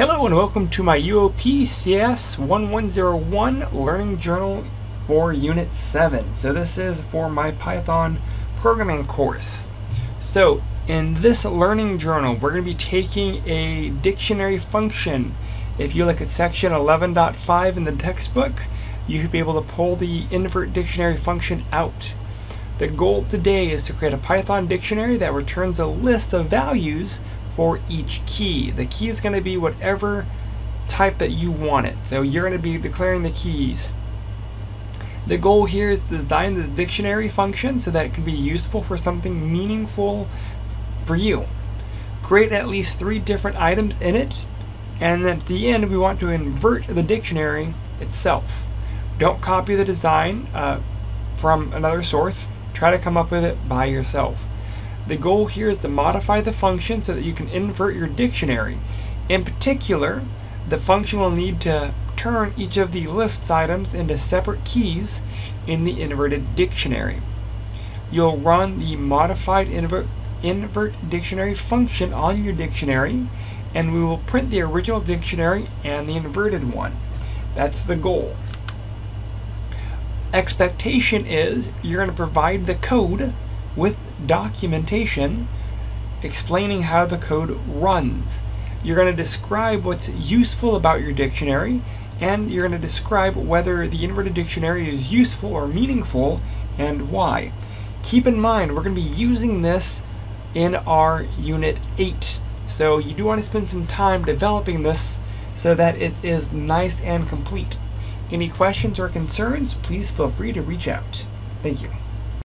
Hello and welcome to my UOP CS 1101 Learning Journal for Unit 7. So this is for my Python programming course. So in this learning journal, we're going to be taking a dictionary function. If you look at section 11.5 in the textbook, you should be able to pull the invert dictionary function out. The goal today is to create a Python dictionary that returns a list of values for each key. The key is going to be whatever type that you want it. So you're going to be declaring the keys. The goal here is to design the dictionary function so that it can be useful for something meaningful for you. Create at least three different items in it, and at the end we want to invert the dictionary itself. Don't copy the design uh, from another source. Try to come up with it by yourself. The goal here is to modify the function so that you can invert your dictionary. In particular, the function will need to turn each of the lists items into separate keys in the inverted dictionary. You'll run the modified invert, invert dictionary function on your dictionary and we will print the original dictionary and the inverted one. That's the goal. Expectation is you're going to provide the code with documentation explaining how the code runs. You're going to describe what's useful about your dictionary and you're going to describe whether the inverted dictionary is useful or meaningful and why. Keep in mind, we're going to be using this in our Unit 8. So you do want to spend some time developing this so that it is nice and complete. Any questions or concerns, please feel free to reach out. Thank you.